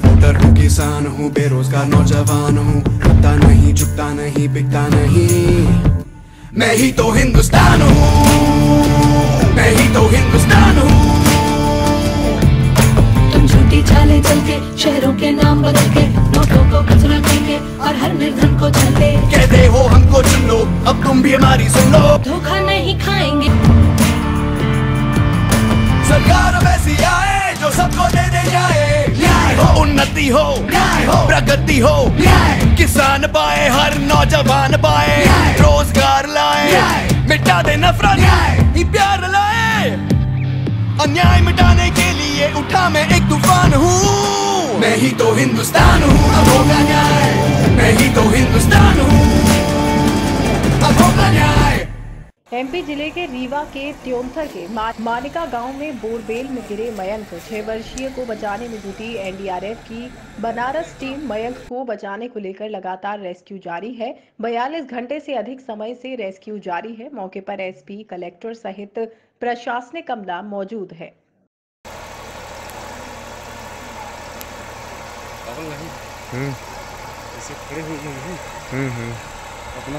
किसान हूँ बेरोजगार नौजवान हूँ। रुकता नहीं झुकता नहीं बिकता नहीं। मैं ही तो हिंदुस्तान हूँ। मैं ही तो हिंदुस्तान हूँ। तुम झूठी चाले चल के शहरों के नाम बदल के नोटों को कचरा के और हर निर्धन को छले कहते हो हमको चुन लो अब तुम भी हमारी सुन लो। धोखा नहीं खाएँगे। हो हो न्याय हो। प्रगति हो। न्याय। किसान पाए हर नौजवान पाए रोज़गार लाए। मिटा दे नफरत। न्याय। प्यार लाए। अन्याय मिटाने के लिए उठा मैं एक तूफ़ान हूँ। मैं ही तो हिंदुस्तान हूँ अब होगा न्याय। मैं ही तो एमपी ज़िले के रीवा के त्योंथर के मानिका गाँव में बोरबेल में गिरे मयंक। छह वर्षीय को बचाने में जुटी एनडीआरएफ की बनारस टीम मयंक को बचाने को लेकर लगातार रेस्क्यू जारी है। बयालीस घंटे से अधिक समय से रेस्क्यू जारी है। मौके पर एसपी कलेक्टर सहित प्रशासनिक अमला मौजूद है। पागल नहीं? ऐसे खड़े हो गए हैं? अपना